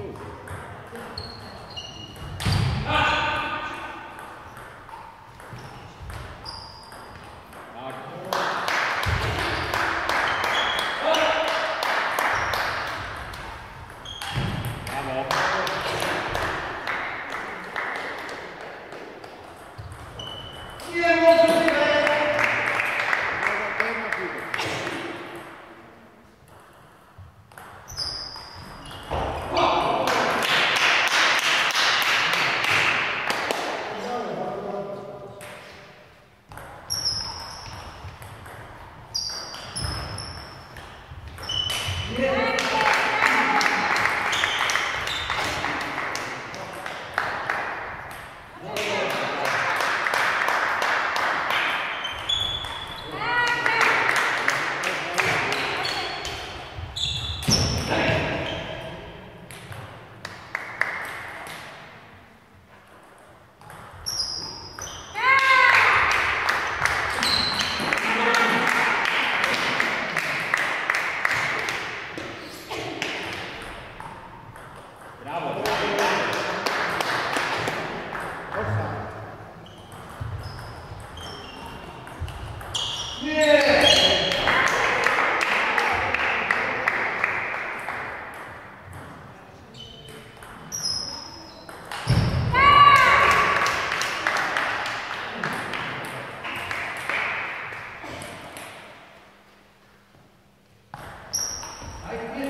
Thank you. I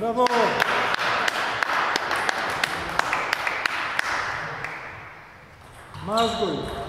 Bravo! Mais Masgul.